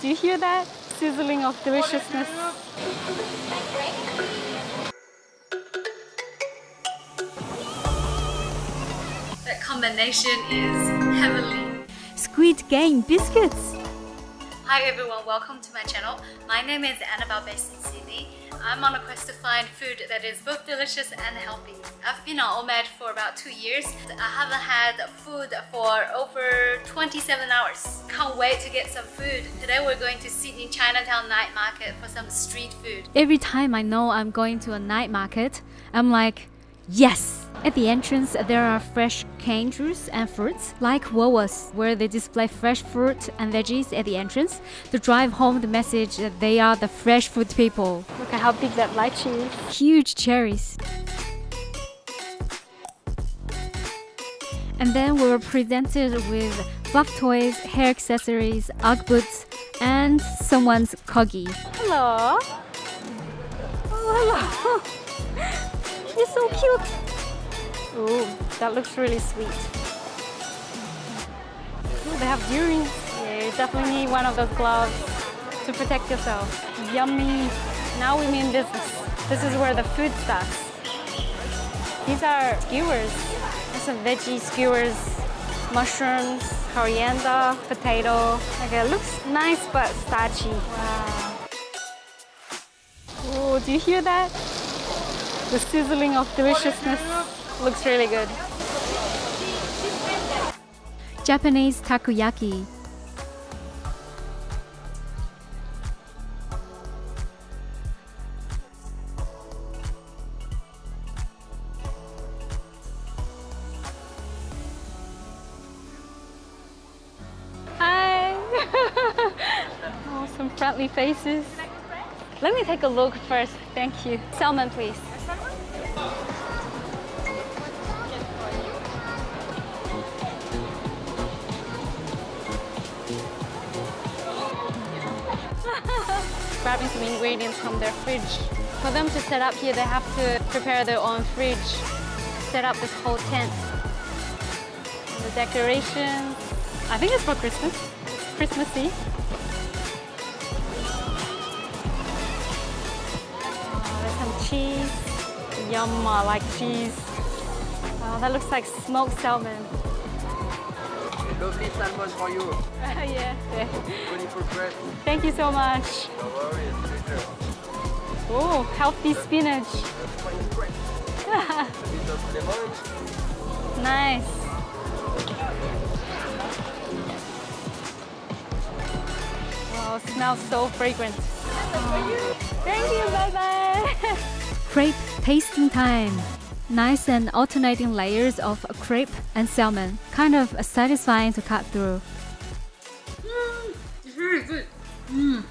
Do you hear that? Sizzling of deliciousness. That combination is heavenly. Squid game biscuits. Hi everyone, welcome to my channel. My name is Annabelle based in Sydney. I'm on a quest to find food that is both delicious and healthy. I've been on OMAD for about two years. I haven't had food for over 27 hours. Can't wait to get some food. Today we're going to Sydney Chinatown night market for some street food. Every time I know I'm going to a night market, I'm like, yes! At the entrance, there are fresh cane juice and fruits, like Woolworths, where they display fresh fruit and veggies at the entrance to drive home the message that they are the fresh food people. Look at how big that lychee is. Huge cherries. And then we were presented with fluff toys, hair accessories, Ugg boots, and someone's corgi. Hello. Oh, hello. You're so cute. Ooh, that looks really sweet. They have earrings. Yeah, you definitely need one of those gloves to protect yourself. Yummy. Now we mean business. This is where the food starts. These are skewers. There's some veggie skewers, mushrooms, coriander, potato. Okay, it looks nice but starchy. Wow. Oh, do you hear that? The sizzling of deliciousness. Looks really good. Japanese takoyaki. Hi! oh, some friendly faces. Let me take a look first. Thank you. Salmon, please. Grabbing some ingredients from their fridge. For them to set up here, they have to prepare their own fridge, set up this whole tent. The decorations, I think it's for Christmas. It's Christmassy. Oh, there's some cheese. Yum, I like cheese. Oh, that looks like smoked salmon. Lovely salmon for you. yeah. yeah. Beautiful bread. Thank you so much. No worries, pleasure. Oh, healthy spinach. A bit of lemon. Nice. Wow, smells so fragrant. Thank you, bye bye. crepe tasting time. Nice and alternating layers of crepe and salmon. Kind of satisfying to cut through. It's really good. Mm.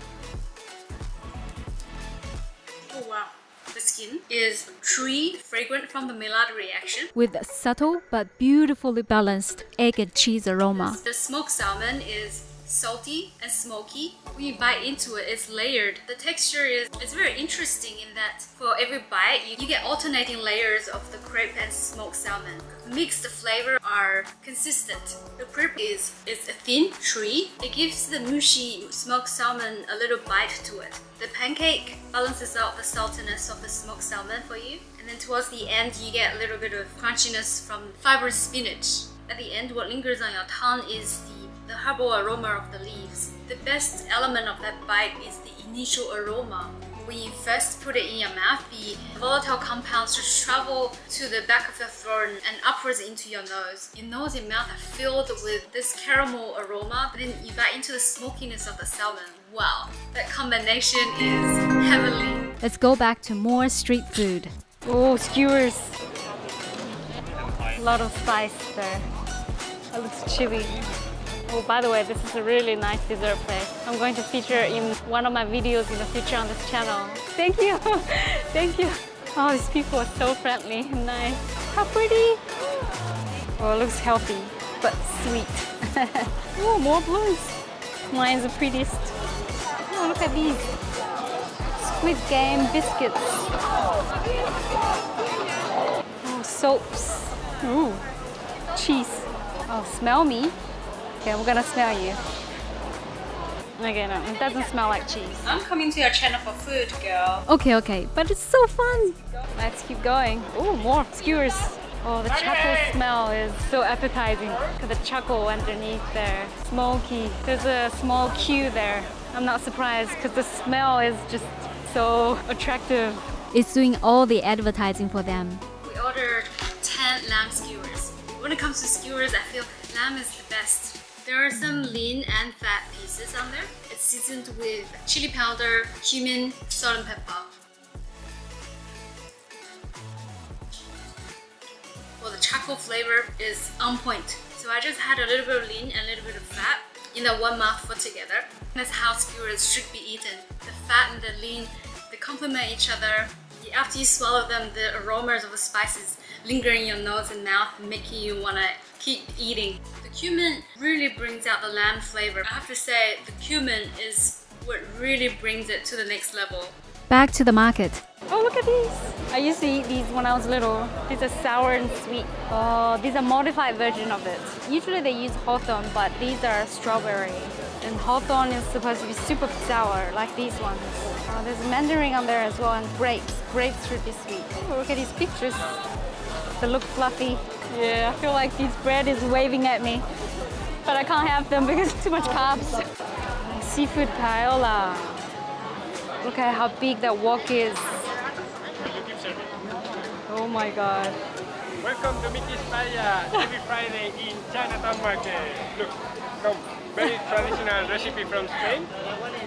Oh wow. The skin is chewy, fragrant from the Maillard reaction. With subtle but beautifully balanced egg and cheese aroma. The smoked salmon is salty and smoky. When you bite into it, it's layered. The texture is it's very interesting in that for every bite, you, you get alternating layers of the crepe and smoked salmon. Mixed flavor are consistent. The crepe is is a thin, chewy. It gives the mushy smoked salmon a little bite to it. The pancake balances out the saltiness of the smoked salmon for you. And then towards the end, you get a little bit of crunchiness from fibrous spinach. At the end, what lingers on your tongue is the the herbal aroma of the leaves. The best element of that bite is the initial aroma. When you first put it in your mouth, the volatile compounds just travel to the back of your throat and upwards into your nose. Your nose and mouth are filled with this caramel aroma, but then you bite into the smokiness of the salmon. Wow, that combination is heavenly. Let's go back to more street food. Oh, skewers. A lot of spice there. That looks chili. Oh, by the way, this is a really nice dessert place. I'm going to feature in one of my videos in the future on this channel. Thank you. Thank you. Oh, these people are so friendly and nice. How pretty. Oh, it looks healthy, but sweet. oh, more blues. Mine's the prettiest. Oh, look at these. Squid Game biscuits. Oh, soaps. Ooh, cheese. Oh, smell me. Okay, I'm gonna smell you. Okay, no, it doesn't smell like cheese. I'm coming to your channel for food, girl. Okay, okay, but it's so fun. Let's keep going. Oh, more skewers. Oh, the charcoal smell is so appetizing. Look at the charcoal underneath there. Smoky. There's a small queue there. I'm not surprised because the smell is just so attractive. It's doing all the advertising for them. We ordered 10 lamb skewers. When it comes to skewers, I feel lamb is the best. There are some lean and fat pieces on there. It's seasoned with chili powder, cumin, salt and pepper. Well, the charcoal flavor is on point. So I just had a little bit of lean and a little bit of fat in a one mouthful together. That's how skewers should be eaten. The fat and the lean, they complement each other. After you swallow them, the aromas of the spices linger in your nose and mouth, making you wanna keep eating. The cumin really brings out the lamb flavor. I have to say, the cumin is what really brings it to the next level. Back to the market. Oh, look at these. I used to eat these when I was little. These are sour and sweet. Oh, these are modified version of it. Usually they use hawthorn, but these are strawberry. And hawthorn is supposed to be super sour, like these ones. Oh, there's mandarin on there as well, and grapes. Grapes should be sweet. Oh, look at these pictures. They look fluffy. Yeah, I feel like this bread is waving at me. But I can't have them because too much carbs. Seafood paella. Look at how big that wok is. Oh my god. Welcome to Mickey's Paella every Friday in Chinatown Market. Look, come. Very traditional recipe from Spain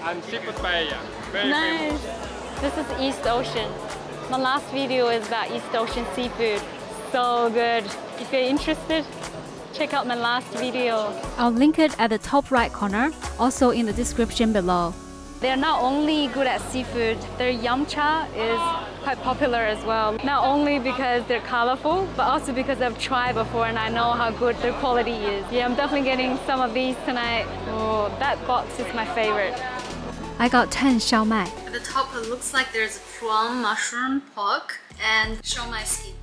and seafood paella. Very Nice. famous. This is East Ocean. My last video is about East Ocean seafood. So good. If you're interested, check out my last video. I'll link it at the top right corner, also in the description below. They're not only good at seafood, their yum cha is quite popular as well. Not only because they're colorful, but also because I've tried before and I know how good their quality is. Yeah, I'm definitely getting some of these tonight. Oh, that box is my favorite. I got 10 xiao mai. At the top, it looks like there's prawn, mushroom, pork, and shomai skin.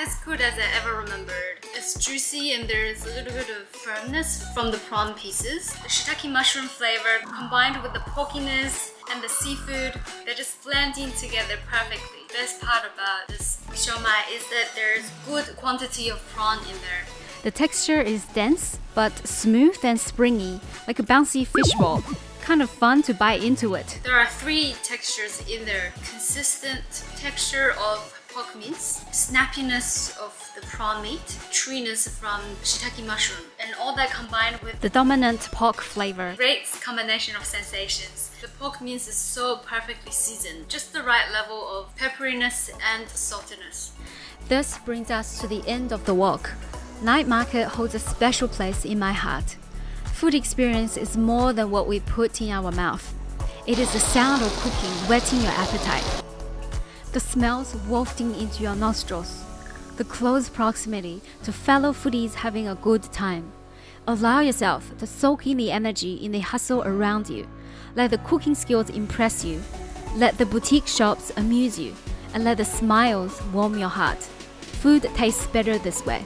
As good as I ever remembered. It's juicy and there's a little bit of firmness from the prawn pieces. The shiitake mushroom flavor combined with the porkiness and the seafood, they're just blending together perfectly. Best part about this shomai is that there's good quantity of prawn in there. The texture is dense, but smooth and springy, like a bouncy fish ball. Kind of fun to bite into it. There are three textures in there. Consistent texture of pork mince, snappiness of the prawn meat, chewiness from shiitake mushroom, and all that combined with The dominant pork flavor. great combination of sensations. The pork mince is so perfectly seasoned, just the right level of pepperiness and saltiness. This brings us to the end of the walk. Night market holds a special place in my heart. Food experience is more than what we put in our mouth. It is the sound of cooking whetting your appetite. The smells wafting into your nostrils. The close proximity to fellow foodies having a good time. Allow yourself to soak in the energy in the hustle around you. Let the cooking skills impress you. Let the boutique shops amuse you. And let the smiles warm your heart. Food tastes better this way.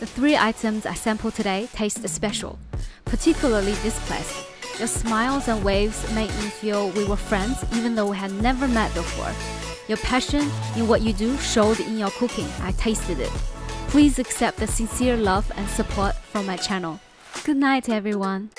The three items I sampled today taste special, particularly this place. Your smiles and waves made me feel we were friends even though we had never met before. Your passion in what you do showed in your cooking. I tasted it. Please accept the sincere love and support from my channel. Good night, everyone.